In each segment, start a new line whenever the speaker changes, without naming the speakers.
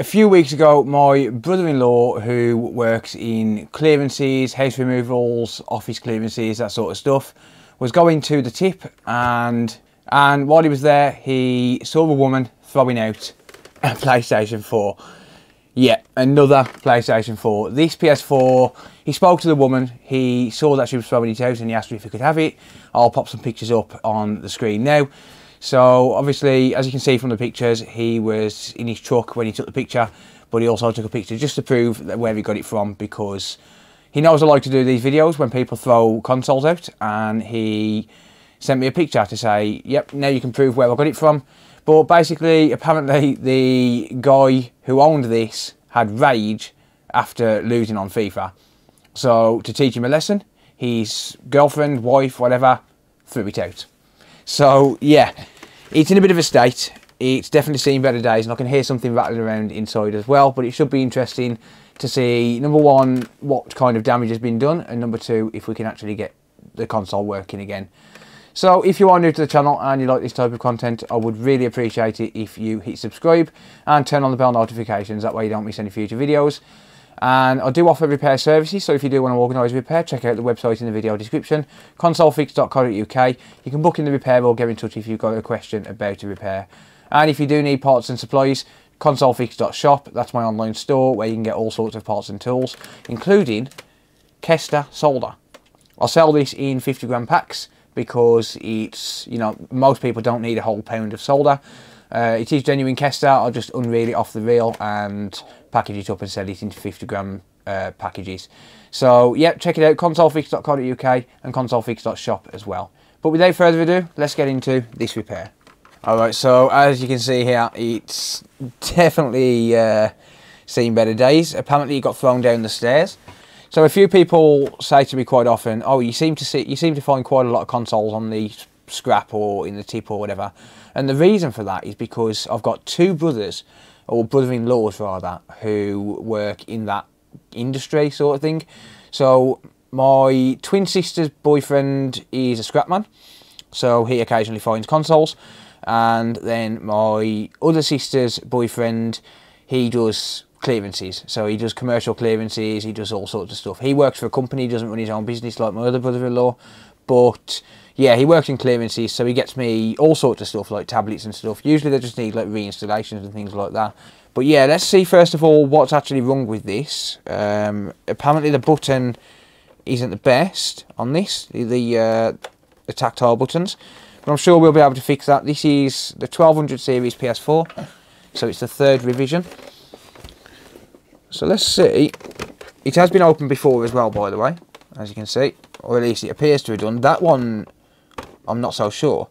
A few weeks ago, my brother-in-law, who works in clearances, house removals, office clearances, that sort of stuff, was going to the tip and and while he was there, he saw a woman throwing out a PlayStation 4. Yeah, another PlayStation 4. This PS4, he spoke to the woman, he saw that she was throwing it out and he asked her if he could have it. I'll pop some pictures up on the screen now. So obviously, as you can see from the pictures, he was in his truck when he took the picture, but he also took a picture just to prove where he got it from because he knows I like to do these videos when people throw consoles out and he sent me a picture to say, yep, now you can prove where I got it from. But basically, apparently the guy who owned this had rage after losing on FIFA. So to teach him a lesson, his girlfriend, wife, whatever, threw it out. So yeah, it's in a bit of a state. It's definitely seen better days, and I can hear something rattling around inside as well. But it should be interesting to see number one what kind of damage has been done, and number two if we can actually get the console working again. So if you are new to the channel and you like this type of content, I would really appreciate it if you hit subscribe and turn on the bell notifications. That way you don't miss any future videos. And I do offer repair services, so if you do want to organise a repair, check out the website in the video description, consolefix.co.uk. You can book in the repair or get in touch if you've got a question about a repair. And if you do need parts and supplies, consolefix.shop, that's my online store where you can get all sorts of parts and tools, including Kester solder. I'll sell this in 50 gram packs because it's, you know, most people don't need a whole pound of solder. Uh, it is genuine Kester, I'll just unreel it off the reel and package it up and sell it into 50 gram uh, packages. So, yeah, check it out, consolefix.co.uk and consolefix.shop as well. But without further ado, let's get into this repair. Alright, so as you can see here, it's definitely uh, seen better days. Apparently it got thrown down the stairs. So a few people say to me quite often, "Oh, you seem to see, you seem to find quite a lot of consoles on the scrap or in the tip or whatever." And the reason for that is because I've got two brothers, or brother-in-laws rather, who work in that industry sort of thing. So my twin sister's boyfriend is a scrapman, so he occasionally finds consoles. And then my other sister's boyfriend, he does clearances. So he does commercial clearances, he does all sorts of stuff. He works for a company, doesn't run his own business like my other brother-in-law, but yeah, he works in clearances, so he gets me all sorts of stuff like tablets and stuff. Usually they just need like reinstallations and things like that. But yeah, let's see first of all what's actually wrong with this. Um, apparently the button isn't the best on this, the, uh, the tactile buttons. But I'm sure we'll be able to fix that. This is the 1200 series PS4, so it's the third revision. So let's see. It has been opened before as well, by the way, as you can see. Or at least it appears to have done. That one, I'm not so sure.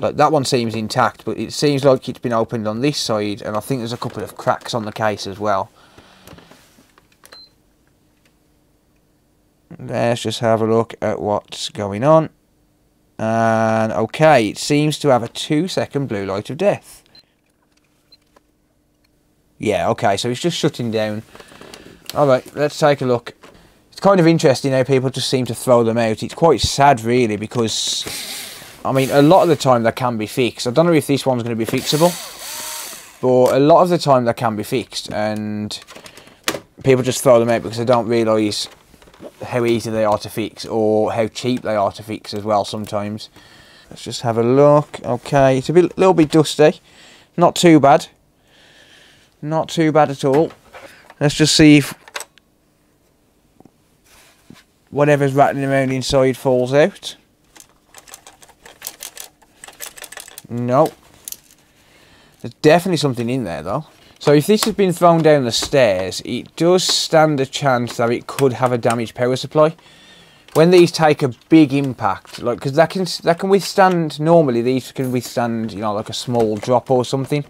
Like that one seems intact, but it seems like it's been opened on this side, and I think there's a couple of cracks on the case as well. Let's just have a look at what's going on. And okay, it seems to have a two second blue light of death. Yeah, okay, so it's just shutting down. Alright, let's take a look. It's kind of interesting how people just seem to throw them out. It's quite sad, really, because, I mean, a lot of the time they can be fixed. I don't know if this one's going to be fixable, but a lot of the time they can be fixed, and people just throw them out because they don't realise how easy they are to fix, or how cheap they are to fix as well sometimes. Let's just have a look. Okay, it's a bit, little bit dusty. Not too bad. Not too bad at all. Let's just see if whatever's rattling around inside falls out. No. There's definitely something in there though. So if this has been thrown down the stairs, it does stand a chance that it could have a damaged power supply. When these take a big impact, like because that can that can withstand normally these can withstand you know like a small drop or something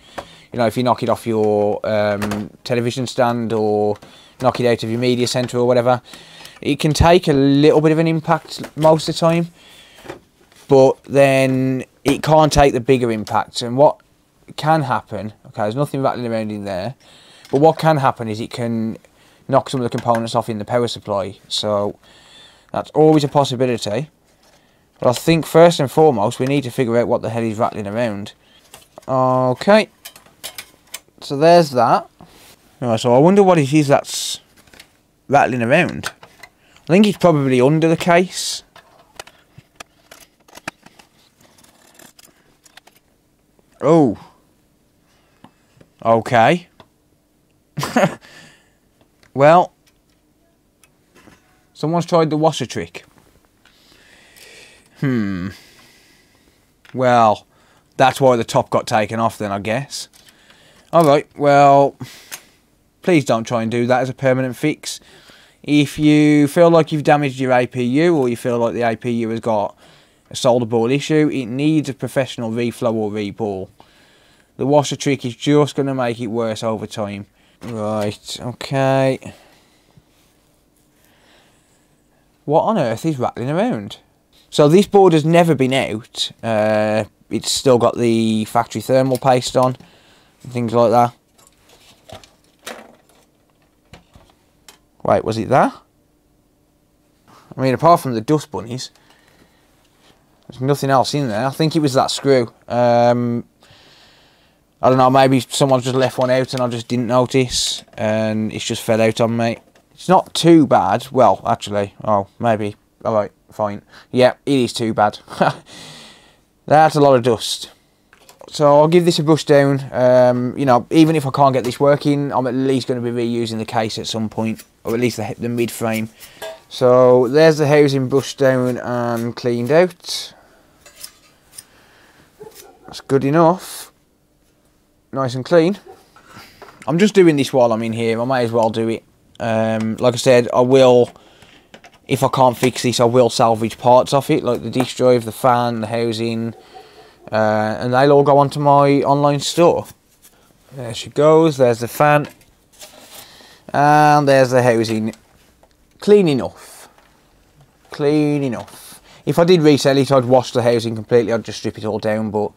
you know, if you knock it off your um, television stand or knock it out of your media centre or whatever, it can take a little bit of an impact most of the time, but then it can't take the bigger impact. And what can happen, okay, there's nothing rattling around in there, but what can happen is it can knock some of the components off in the power supply. So that's always a possibility. But I think first and foremost, we need to figure out what the hell is rattling around. Okay, So there's that. Right, so I wonder what it is that's rattling around. I think he's probably under the case. Oh. Okay. well, someone's tried the washer trick. Hmm. Well, that's why the top got taken off then, I guess. Alright, well, please don't try and do that as a permanent fix. If you feel like you've damaged your APU or you feel like the APU has got a solder ball issue, it needs a professional reflow or reball. The washer trick is just going to make it worse over time. Right, okay. What on earth is rattling around? So this board has never been out. Uh, it's still got the factory thermal paste on and things like that. Wait, was it that? I mean, apart from the dust bunnies, there's nothing else in there. I think it was that screw. Um, I don't know, maybe someone just left one out and I just didn't notice and it's just fell out on me. It's not too bad. Well, actually, oh, maybe. Alright, fine. Yeah, it is too bad. That's a lot of dust so I'll give this a brush down. Um, you know, even if I can't get this working, I'm at least going to be reusing the case at some point, or at least the, the mid frame. So there's the housing brushed down and cleaned out. That's good enough. Nice and clean. I'm just doing this while I'm in here. I might as well do it. Um, like I said, I will, if I can't fix this, I will salvage parts off it, like the disc drive, the fan, the housing, uh, and they'll all go onto my online store. There she goes, there's the fan, and there's the housing. Clean enough. Clean enough. If I did resell it, I'd wash the housing completely, I'd just strip it all down, but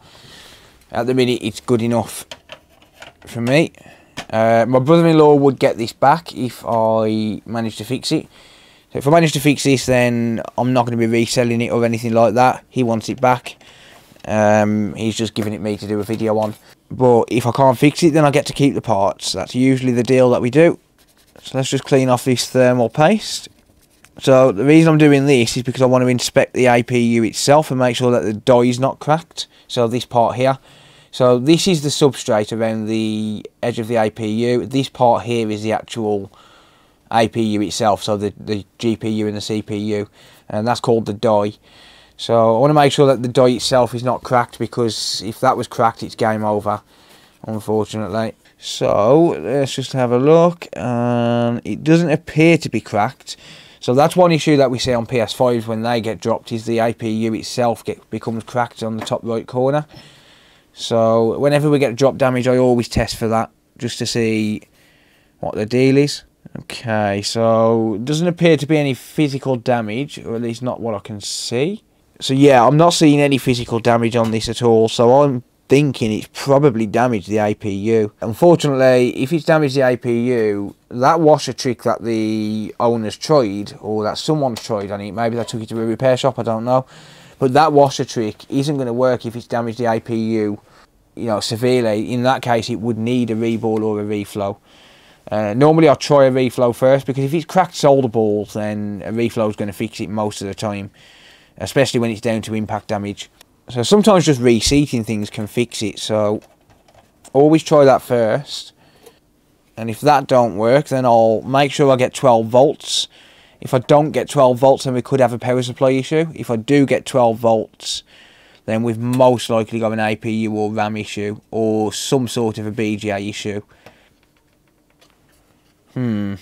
at the minute it's good enough for me. Uh, my brother-in-law would get this back if I managed to fix it. So if I manage to fix this, then I'm not going to be reselling it or anything like that. He wants it back. Um, he's just giving it me to do a video on. But if I can't fix it, then I get to keep the parts. That's usually the deal that we do. So let's just clean off this thermal paste. So the reason I'm doing this is because I want to inspect the APU itself and make sure that the die is not cracked. So this part here. So this is the substrate around the edge of the APU. This part here is the actual APU itself, so the, the GPU and the CPU. And that's called the die. So I want to make sure that the die itself is not cracked because if that was cracked it's game over unfortunately. So let's just have a look and it doesn't appear to be cracked. So that's one issue that we see on PS5s when they get dropped is the APU itself get becomes cracked on the top right corner. So whenever we get drop damage I always test for that just to see what the deal is. Okay, so doesn't appear to be any physical damage, or at least not what I can see. So yeah, I'm not seeing any physical damage on this at all. So I'm thinking it's probably damaged the APU. Unfortunately, if it's damaged the APU, that washer trick that the owners tried, or that someone's tried on it, maybe they took it to a repair shop, I don't know. But that washer trick isn't going to work if it's damaged the APU, you know, severely. In that case, it would need a reball or a reflow. Uh, normally I'll try a reflow first because if it's cracked solder balls then a reflow is going to fix it most of the time especially when it's down to impact damage. So sometimes just reseating things can fix it, so always try that first. And if that don't work, then I'll make sure I get 12 volts. If I don't get 12 volts, then we could have a power supply issue. If I do get 12 volts, then we've most likely got an APU or RAM issue, or some sort of a BGA issue. Hmm.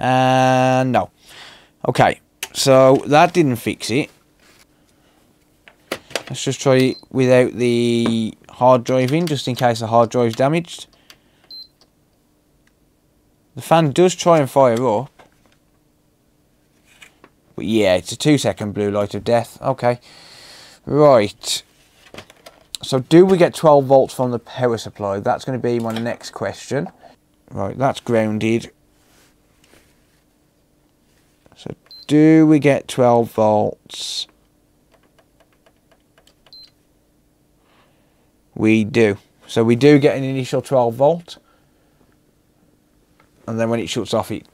And no. Okay, so that didn't fix it. Let's just try it without the hard drive in, just in case the hard drive's damaged. The fan does try and fire up. But yeah, it's a two second blue light of death. Okay. Right. So do we get 12 volts from the power supply? That's going to be my next question. Right, that's grounded. Do we get 12 volts? We do. So we do get an initial 12 volt. And then when it shuts off, it,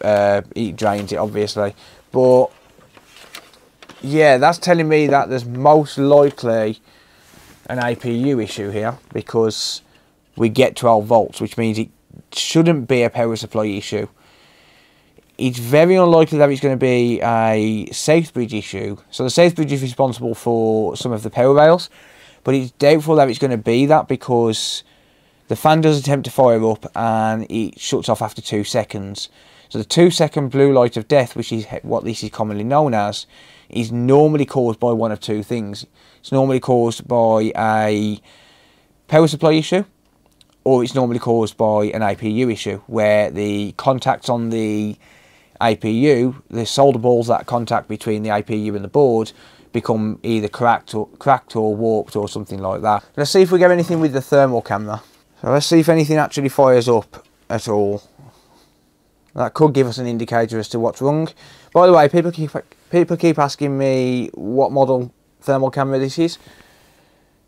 uh, it drains it, obviously. But, yeah, that's telling me that there's most likely an APU issue here. Because we get 12 volts, which means it shouldn't be a power supply issue. It's very unlikely that it's going to be a Southbridge issue. So the Southbridge is responsible for some of the power rails, but it's doubtful that it's going to be that because the fan does attempt to fire up and it shuts off after two seconds. So the two second blue light of death, which is what this is commonly known as, is normally caused by one of two things. It's normally caused by a power supply issue or it's normally caused by an APU issue where the contacts on the APU, the solder balls that contact between the APU and the board become either cracked or cracked or warped or something like that. Let's see if we get anything with the thermal camera. So let's see if anything actually fires up at all. That could give us an indicator as to what's wrong. By the way, people keep people keep asking me what model thermal camera this is.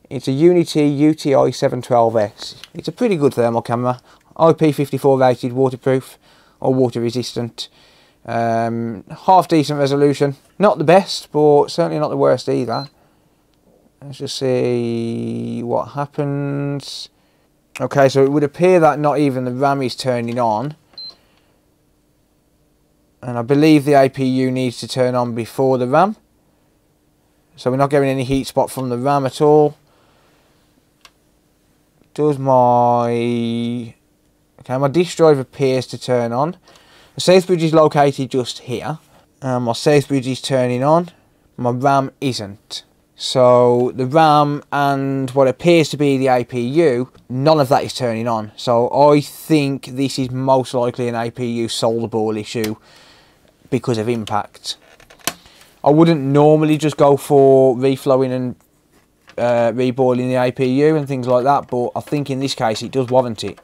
It's a UNI-T UTI 712S. It's a pretty good thermal camera. IP54 rated waterproof or water resistant. Um, half decent resolution. Not the best, but certainly not the worst either. Let's just see what happens. Okay, so it would appear that not even the RAM is turning on. And I believe the APU needs to turn on before the RAM. So we're not getting any heat spot from the RAM at all does my okay my disk drive appears to turn on Southbridge is located just here. And my Southbridge is turning on. My RAM isn't. So the RAM and what appears to be the APU none of that is turning on. So I think this is most likely an APU solder ball issue because of impact. I wouldn't normally just go for reflowing and uh, reballing the APU and things like that, but I think in this case it does warrant it.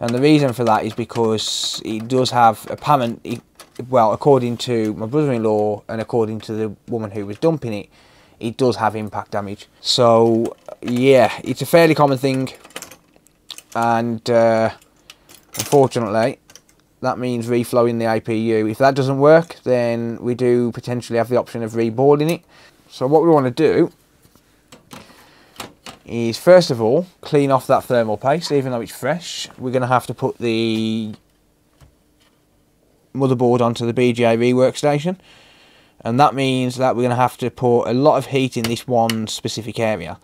And the reason for that is because it does have apparent, well, according to my brother-in-law and according to the woman who was dumping it, it does have impact damage. So, yeah, it's a fairly common thing. And, uh, unfortunately, that means reflowing the APU. If that doesn't work, then we do potentially have the option of reballing it. So what we want to do is first of all clean off that thermal paste even though it's fresh. We're going to have to put the motherboard onto the BGA workstation and that means that we're going to have to put a lot of heat in this one specific area.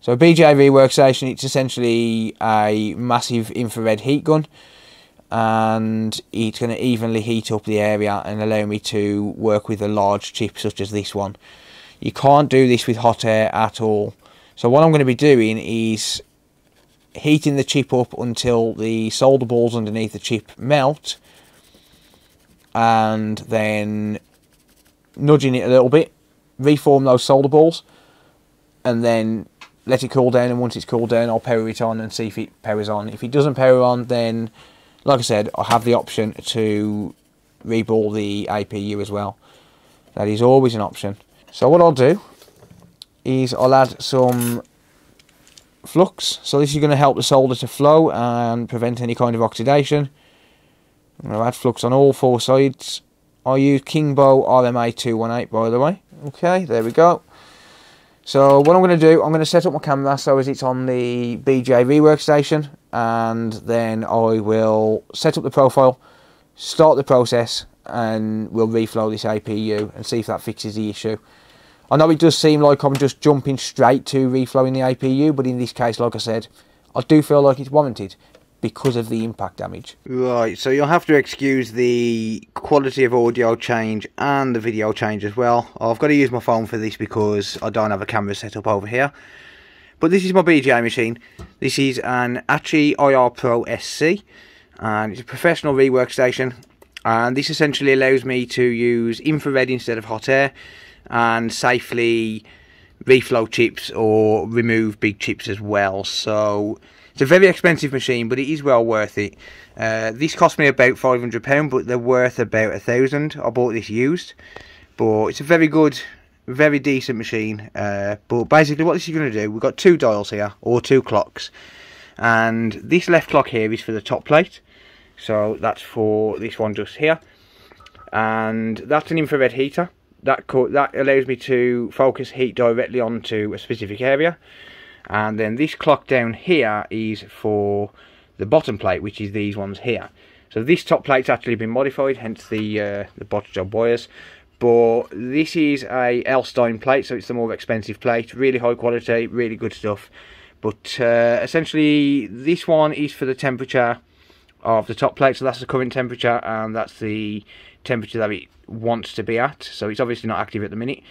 So BGA workstation it's essentially a massive infrared heat gun. And it's going to evenly heat up the area and allow me to work with a large chip such as this one. You can't do this with hot air at all so what I'm going to be doing is heating the chip up until the solder balls underneath the chip melt and then nudging it a little bit, reform those solder balls and then let it cool down and once it's cooled down I'll power it on and see if it powers on. If it doesn't power on then like I said I have the option to reball the APU as well. That is always an option. So what I'll do is I'll add some flux. So this is going to help the solder to flow and prevent any kind of oxidation. I'm going to add flux on all four sides. I use Kingbo RMA218 by the way. Okay, there we go. So what I'm going to do, I'm going to set up my camera so as it's on the BGA workstation and then I will set up the profile, start the process and we'll reflow this APU and see if that fixes the issue. I know it does seem like I'm just jumping straight to reflowing the APU, but in this case, like I said, I do feel like it's warranted because of the impact damage. Right, so you'll have to excuse the quality of audio change and the video change as well. I've got to use my phone for this because I don't have a camera set up over here. But this is my BGA machine. This is an ACHI IR Pro SC and it's a professional rework station and this essentially allows me to use infrared instead of hot air and safely reflow chips or remove big chips as well. So It's a very expensive machine, but it is well worth it. Uh, this cost me about £500, but they're worth about a thousand. I bought this used, but it's a very good, very decent machine. Uh, but basically, what this is going to do, we've got two dials here, or two clocks, and this left clock here is for the top plate. So that's for this one just here, and that's an infrared heater. That that allows me to focus heat directly onto a specific area. And then this clock down here is for the bottom plate which is these ones here. So this top plate's actually been modified hence the uh, the bottom job wires. But this is a Elstein plate so it's the more expensive plate. Really high quality really good stuff. But uh, essentially this one is for the temperature of the top plate. So that's the current temperature and that's the temperature that it wants to be at so it's obviously not active at the minute.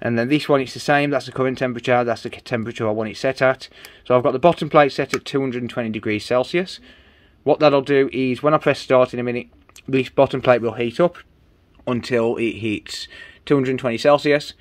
And then this one it's the same that's the current temperature that's the temperature I want it set at. So I've got the bottom plate set at 220 degrees Celsius. What that'll do is when I press start in a minute this bottom plate will heat up until it hits 220 Celsius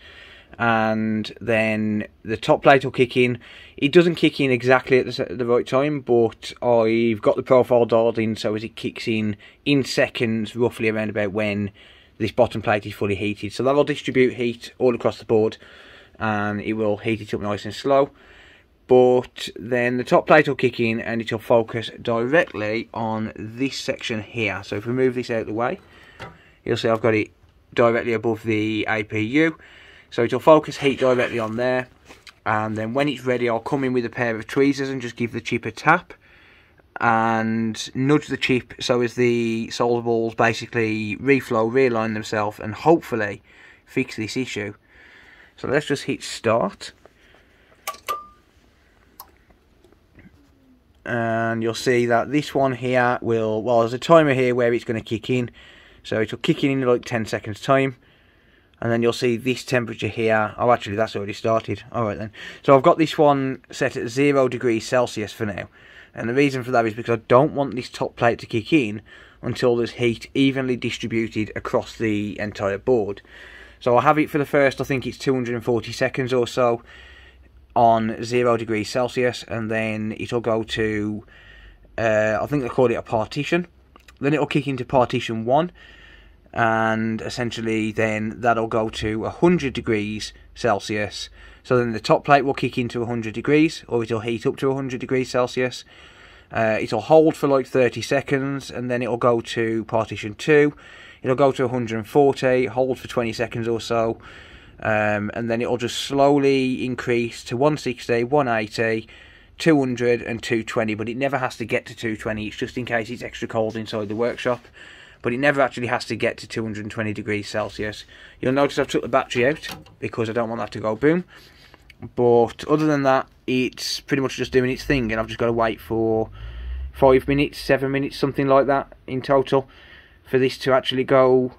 and then the top plate will kick in it doesn't kick in exactly at the, the right time but I've got the profile dialed in so as it kicks in in seconds roughly around about when this bottom plate is fully heated. So that will distribute heat all across the board and it will heat it up nice and slow. But then the top plate will kick in and it will focus directly on this section here. So if we move this out of the way, you'll see I've got it directly above the APU. So it will focus heat directly on there. And then when it's ready, I'll come in with a pair of tweezers and just give the chip a tap and nudge the chip so as the solder balls basically reflow, realign themselves and hopefully fix this issue. So let's just hit start. And you'll see that this one here will, well there's a timer here where it's going to kick in. So it'll kick in in like 10 seconds time. And then you'll see this temperature here. Oh, actually, that's already started. Alright then. So I've got this one set at 0 degrees Celsius for now. And the reason for that is because I don't want this top plate to kick in until there's heat evenly distributed across the entire board. So I'll have it for the first, I think it's 240 seconds or so on 0 degrees Celsius and then it'll go to, uh, I think they call it a partition. Then it'll kick into partition 1 and essentially then that'll go to 100 degrees Celsius. So then the top plate will kick into 100 degrees, or it'll heat up to 100 degrees Celsius. Uh, it'll hold for like 30 seconds, and then it'll go to partition 2. It'll go to 140, hold for 20 seconds or so, um, and then it'll just slowly increase to 160, 180, 200 and 220 but it never has to get to 220 it's just in case it's extra cold inside the workshop but it never actually has to get to 220 degrees Celsius you'll notice I've took the battery out because I don't want that to go boom but other than that, it's pretty much just doing its thing, and I've just got to wait for five minutes, seven minutes, something like that in total for this to actually go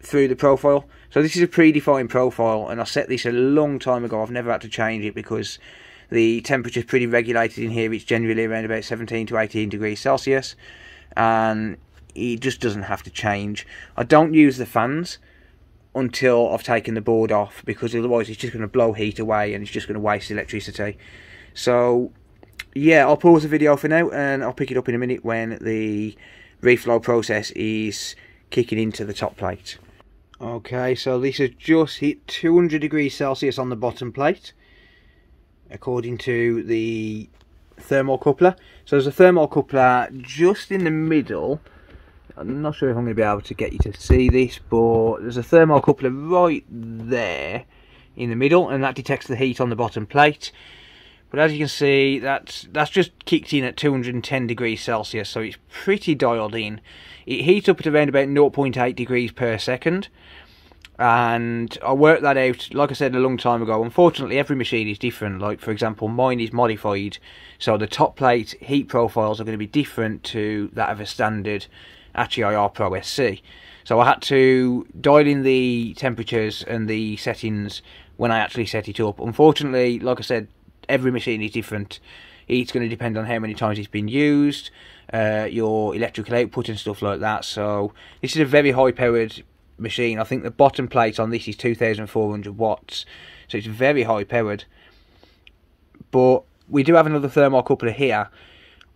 through the profile. So this is a predefined profile, and I set this a long time ago. I've never had to change it because the temperature is pretty regulated in here. It's generally around about 17 to 18 degrees Celsius, and it just doesn't have to change. I don't use the fans until I've taken the board off because otherwise it's just going to blow heat away and it's just going to waste electricity. So yeah, I'll pause the video for now and I'll pick it up in a minute when the reflow process is kicking into the top plate. Okay, so this has just hit 200 degrees Celsius on the bottom plate according to the thermocoupler. So there's a thermocoupler just in the middle I'm not sure if I'm going to be able to get you to see this, but there's a thermocoupler right there in the middle, and that detects the heat on the bottom plate. But as you can see, that's that's just kicked in at 210 degrees Celsius, so it's pretty dialed in. It heats up at around about 0.8 degrees per second, and I worked that out, like I said, a long time ago. Unfortunately, every machine is different. Like, for example, mine is modified, so the top plate heat profiles are going to be different to that of a standard ACHI Pro SC. So I had to dial in the temperatures and the settings when I actually set it up. Unfortunately, like I said, every machine is different. It's going to depend on how many times it's been used, uh, your electrical output and stuff like that. So this is a very high powered machine. I think the bottom plate on this is 2400 watts. So it's very high powered. But we do have another thermocoupler here.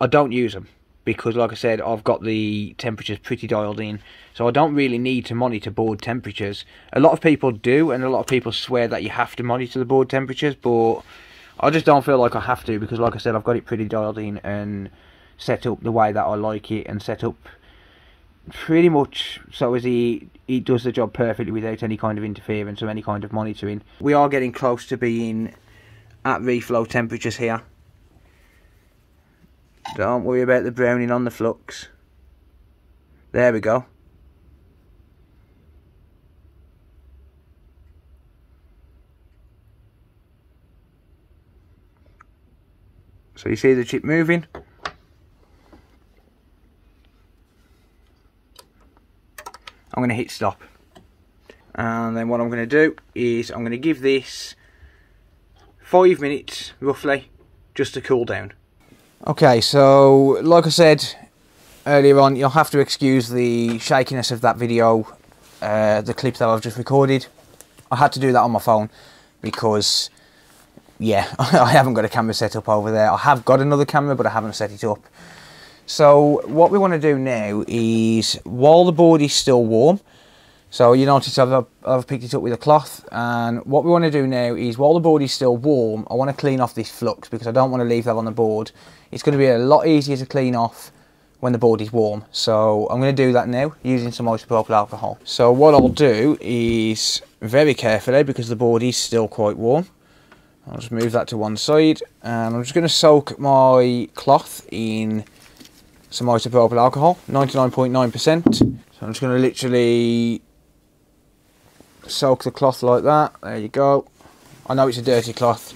I don't use them because like I said I've got the temperatures pretty dialed in. So I don't really need to monitor board temperatures. A lot of people do and a lot of people swear that you have to monitor the board temperatures but I just don't feel like I have to because like I said I've got it pretty dialed in and set up the way that I like it and set up pretty much so as he he does the job perfectly without any kind of interference or any kind of monitoring. We are getting close to being at reflow temperatures here don't worry about the browning on the flux. There we go. So you see the chip moving. I'm going to hit stop. And then what I'm going to do is I'm going to give this five minutes roughly just to cool down. Okay, so like I said earlier on, you'll have to excuse the shakiness of that video, uh, the clip that I've just recorded. I had to do that on my phone because, yeah, I haven't got a camera set up over there. I have got another camera, but I haven't set it up. So what we want to do now is, while the board is still warm, so you notice I've, I've picked it up with a cloth and what we want to do now is while the board is still warm I want to clean off this flux because I don't want to leave that on the board. It's going to be a lot easier to clean off when the board is warm. So I'm going to do that now using some isopropyl alcohol. So what I'll do is very carefully because the board is still quite warm. I'll just move that to one side and I'm just going to soak my cloth in some isopropyl alcohol, 99.9%. .9%. So I'm just going to literally soak the cloth like that. There you go. I know it's a dirty cloth.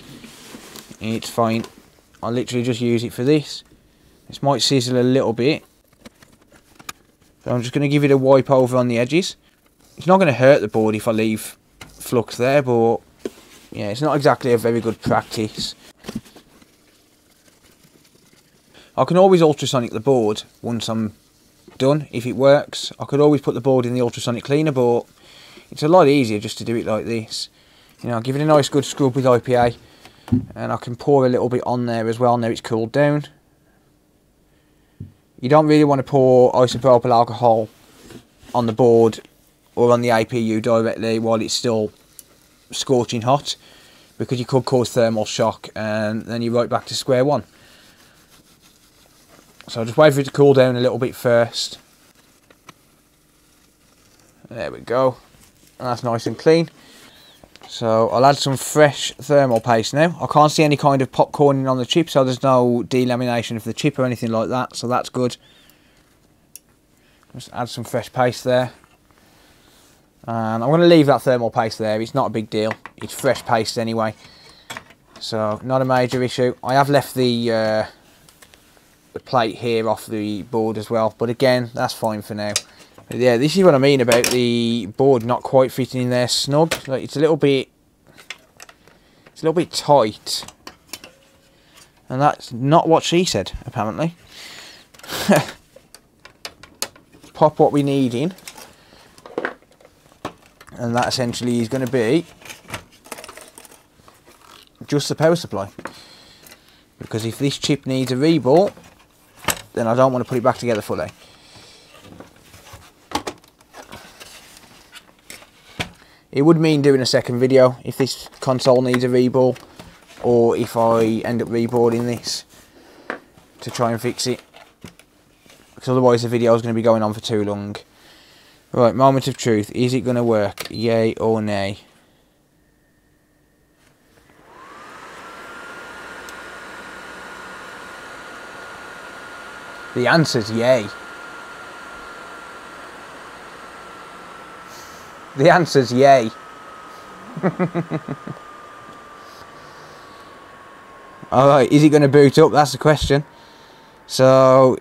It's fine. I literally just use it for this. This might sizzle a little bit. So I'm just going to give it a wipe over on the edges. It's not going to hurt the board if I leave flux there but yeah it's not exactly a very good practice. I can always ultrasonic the board once I'm done if it works. I could always put the board in the ultrasonic cleaner but it's a lot easier just to do it like this. You know, give it a nice good scrub with IPA. And I can pour a little bit on there as well now it's cooled down. You don't really want to pour isopropyl alcohol on the board or on the APU directly while it's still scorching hot because you could cause thermal shock and then you're right back to square one. So just wait for it to cool down a little bit first. There we go that's nice and clean. So I'll add some fresh thermal paste now. I can't see any kind of popcorning on the chip, so there's no delamination of the chip or anything like that, so that's good. Just add some fresh paste there. And I'm going to leave that thermal paste there, it's not a big deal. It's fresh paste anyway. So, not a major issue. I have left the, uh, the plate here off the board as well, but again, that's fine for now yeah, this is what I mean about the board not quite fitting in there snug. Like it's a little bit, it's a little bit tight, and that's not what she said apparently. Pop what we need in, and that essentially is going to be just the power supply. Because if this chip needs a rebuild, then I don't want to put it back together fully. It would mean doing a second video if this console needs a rebuild or if I end up reballing this to try and fix it because otherwise the video is going to be going on for too long. Right, moment of truth. Is it going to work? Yay or nay? The answer's yay. The answer's yay. Alright, is it going to boot up? That's the question. So,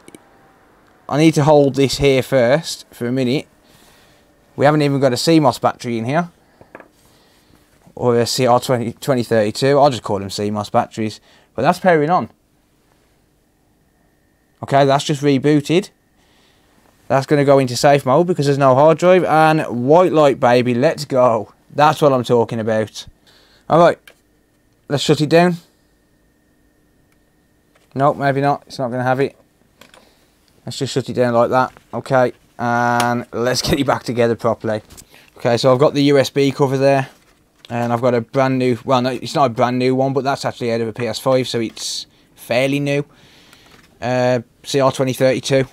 I need to hold this here first for a minute. We haven't even got a CMOS battery in here. Or a CR20, 2032. I'll just call them CMOS batteries. But that's pairing on. Okay, that's just rebooted. That's going to go into safe mode because there's no hard drive. And white light, baby, let's go. That's what I'm talking about. Alright, let's shut it down. Nope, maybe not. It's not going to have it. Let's just shut it down like that. Okay, and let's get it back together properly. Okay, so I've got the USB cover there. And I've got a brand new, well, no, it's not a brand new one, but that's actually out of a PS5, so it's fairly new. Uh, CR2032.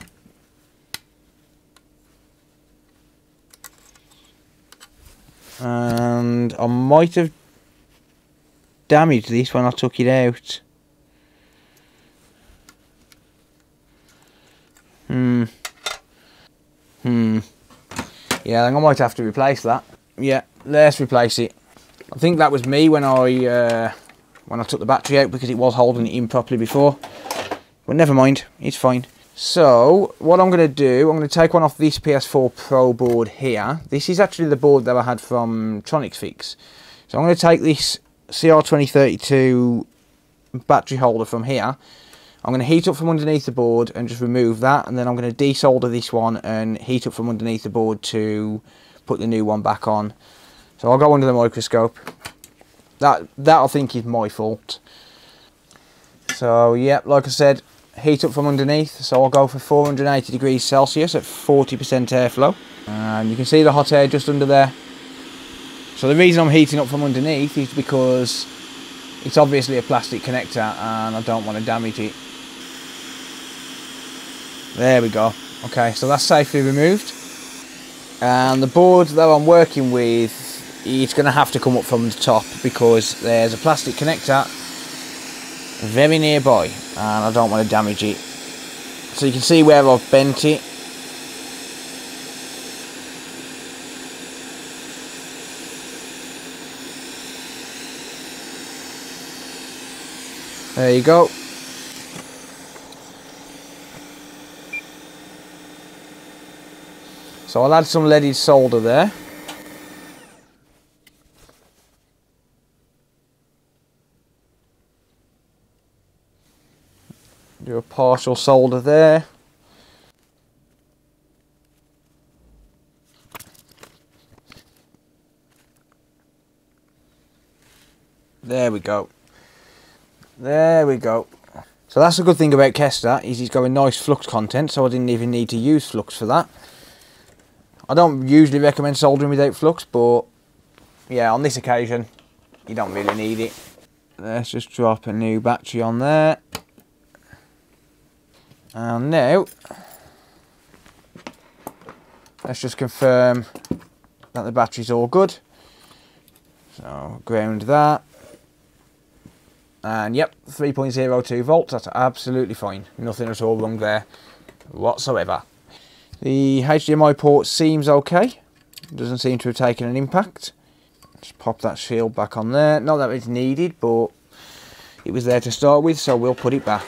And I might have damaged this when I took it out. Hmm. Hmm. Yeah, I might have to replace that. Yeah, let's replace it. I think that was me when I uh, when I took the battery out because it was holding it in properly before. But never mind, it's fine. So, what I'm going to do, I'm going to take one off this PS4 Pro board here. This is actually the board that I had from TronicsFix. So I'm going to take this CR2032 battery holder from here I'm going to heat up from underneath the board and just remove that and then I'm going to desolder this one and heat up from underneath the board to put the new one back on. So I'll go under the microscope. That, that I think is my fault. So yeah, like I said, heat up from underneath. So I'll go for 480 degrees Celsius at 40% airflow. And you can see the hot air just under there. So the reason I'm heating up from underneath is because it's obviously a plastic connector and I don't want to damage it. There we go. Okay, so that's safely removed. And the board that I'm working with, it's going to have to come up from the top because there's a plastic connector very nearby and I don't want to damage it. So you can see where I've bent it. There you go. So I'll add some leaded solder there. Do a partial solder there. There we go. There we go. So that's a good thing about Kester, is he's got a nice flux content, so I didn't even need to use flux for that. I don't usually recommend soldering without flux, but yeah, on this occasion, you don't really need it. Let's just drop a new battery on there. And now, let's just confirm that the battery's all good. So, ground that. And yep, 3.02 volts, that's absolutely fine. Nothing at all wrong there whatsoever. The HDMI port seems okay. Doesn't seem to have taken an impact. Just pop that shield back on there. Not that it's needed, but it was there to start with, so we'll put it back.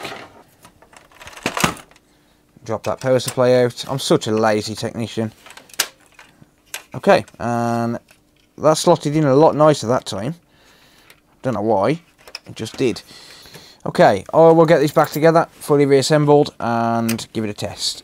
Drop that power supply out. I'm such a lazy technician. Okay, and that slotted in a lot nicer that time. Don't know why. It just did. Okay, oh, I will get this back together, fully reassembled, and give it a test.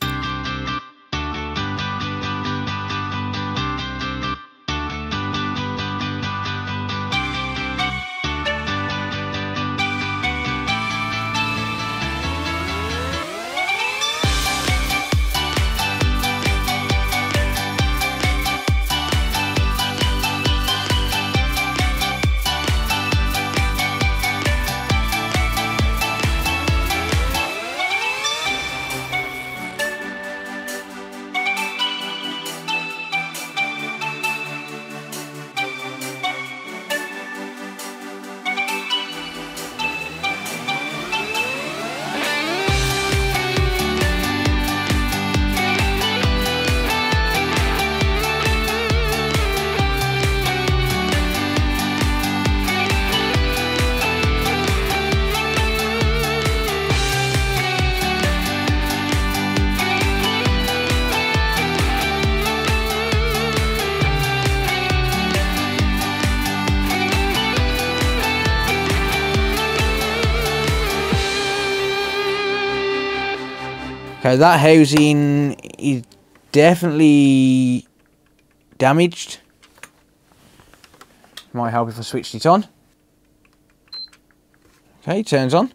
That housing is definitely damaged. Might help if I switched it on. Okay, turns on.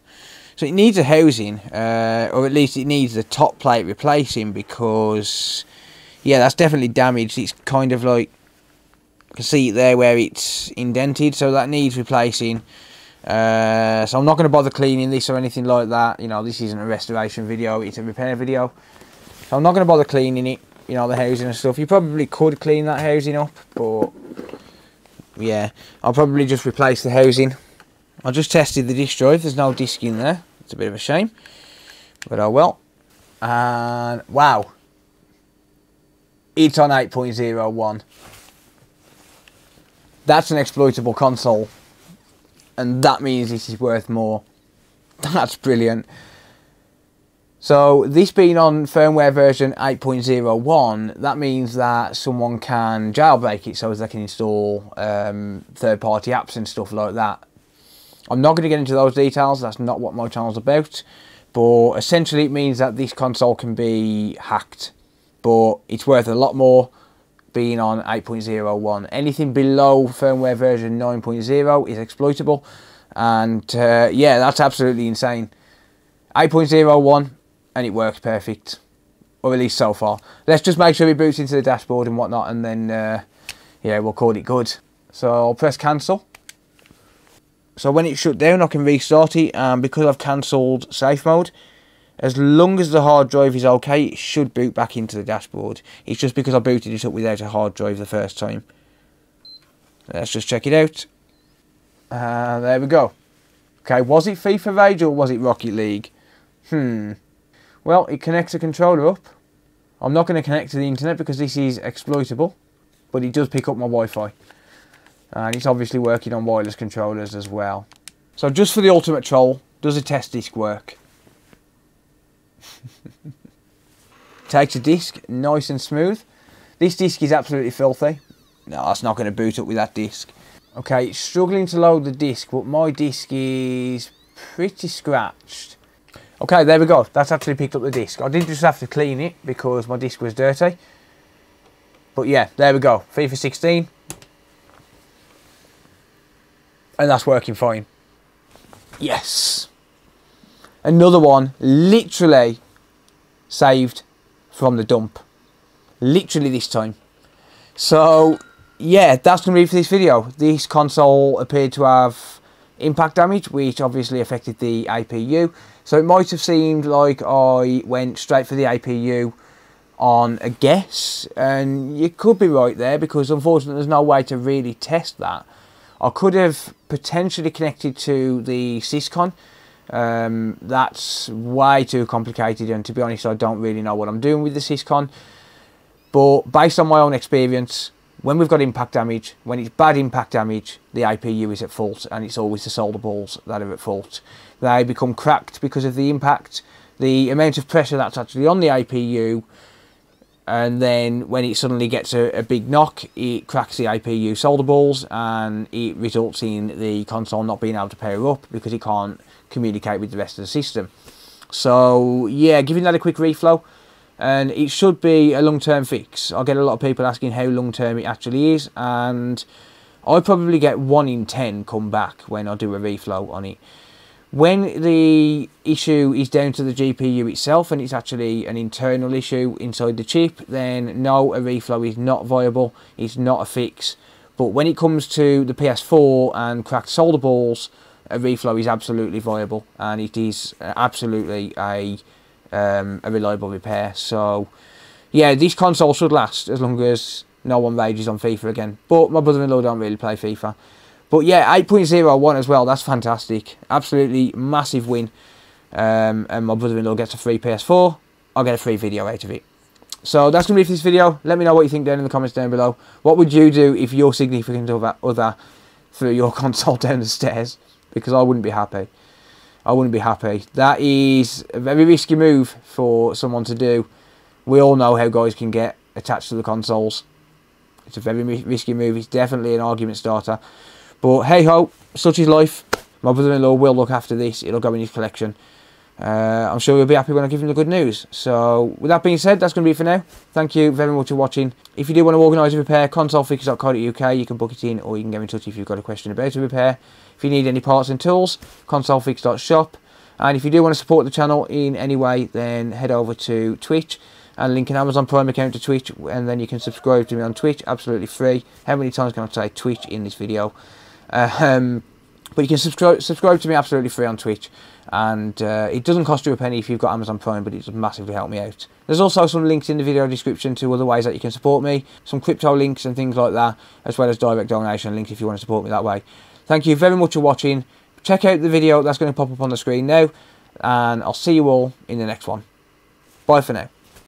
So it needs a housing, uh, or at least it needs the top plate replacing because, yeah, that's definitely damaged. It's kind of like, you can see it there where it's indented, so that needs replacing. Uh, so I'm not going to bother cleaning this or anything like that. You know, this isn't a restoration video, it's a repair video. So I'm not going to bother cleaning it, you know, the housing and stuff. You probably could clean that housing up, but yeah, I'll probably just replace the housing. I just tested the disk drive, there's no disk in there. It's a bit of a shame, but oh well. And wow, it's on 8.01. That's an exploitable console and that means this is worth more. That's brilliant. So this being on firmware version 8.01, that means that someone can jailbreak it so as they can install um, third-party apps and stuff like that. I'm not going to get into those details, that's not what my channel's about. But essentially it means that this console can be hacked. But it's worth a lot more being on 8.01. Anything below firmware version 9.0 is exploitable. And uh, yeah, that's absolutely insane. 8.01 and it works perfect. Or at least so far. Let's just make sure it boots into the dashboard and whatnot and then uh, yeah, we'll call it good. So I'll press cancel. So when it's shut down I can restart it and because I've cancelled safe mode as long as the hard drive is okay, it should boot back into the dashboard. It's just because I booted it up without a hard drive the first time. Let's just check it out. Uh, there we go. Okay, was it FIFA Rage or was it Rocket League? Hmm. Well, it connects the controller up. I'm not going to connect to the internet because this is exploitable. But it does pick up my Wi-Fi. And it's obviously working on wireless controllers as well. So just for the ultimate troll, does a test disk work? Takes a disc, nice and smooth. This disc is absolutely filthy. No, that's not going to boot up with that disc. Okay, struggling to load the disc, but my disc is pretty scratched. Okay, there we go. That's actually picked up the disc. I did just have to clean it because my disc was dirty. But yeah, there we go. FIFA 16. And that's working fine. Yes. Another one, literally saved from the dump. Literally this time. So, yeah, that's going to be for this video. This console appeared to have impact damage, which obviously affected the APU. So it might have seemed like I went straight for the APU on a guess, and you could be right there because unfortunately there's no way to really test that. I could have potentially connected to the Syscon, um, that's way too complicated and to be honest I don't really know what I'm doing with the Syscon but based on my own experience when we've got impact damage, when it's bad impact damage, the APU is at fault and it's always the solder balls that are at fault. They become cracked because of the impact, the amount of pressure that's actually on the APU and then when it suddenly gets a, a, big knock it cracks the APU solder balls and it results in the console not being able to power up because it can't communicate with the rest of the system. So yeah, giving that a quick reflow and it should be a long-term fix. I get a lot of people asking how long-term it actually is and I probably get 1 in 10 come back when I do a reflow on it. When the issue is down to the GPU itself and it's actually an internal issue inside the chip, then no, a reflow is not viable, it's not a fix. But when it comes to the PS4 and cracked solder balls, a reflow is absolutely viable and it is absolutely a, um, a reliable repair. So, yeah, this console should last as long as no one rages on FIFA again. But my brother-in-law don't really play FIFA. But yeah, 8.01 as well, that's fantastic. Absolutely massive win. Um, and my brother-in-law gets a free PS4. I'll get a free video out of it. So that's going to be for this video. Let me know what you think down in the comments down below. What would you do if your significant other threw your console down the stairs? Because I wouldn't be happy. I wouldn't be happy. That is a very risky move for someone to do. We all know how guys can get attached to the consoles. It's a very risky move. It's definitely an argument starter. But hey ho, such is life. My brother-in-law will look after this. It'll go in his collection. Uh, I'm sure he'll be happy when I give him the good news. So, with that being said, that's going to be it for now. Thank you very much for watching. If you do want to organise a repair, consolefix.co.uk, you can book it in or you can get in touch if you've got a question about a repair. If you need any parts and tools, consolefix.shop. And if you do want to support the channel in any way, then head over to Twitch and link an Amazon Prime account to Twitch, and then you can subscribe to me on Twitch, absolutely free. How many times can I say Twitch in this video? Um, but you can subscribe subscribe to me absolutely free on Twitch, and uh, it doesn't cost you a penny if you've got Amazon Prime, but it does massively help me out. There's also some links in the video description to other ways that you can support me, some crypto links and things like that, as well as direct donation links if you want to support me that way. Thank you very much for watching. Check out the video that's going to pop up on the screen now, and I'll see you all in the next one. Bye for now.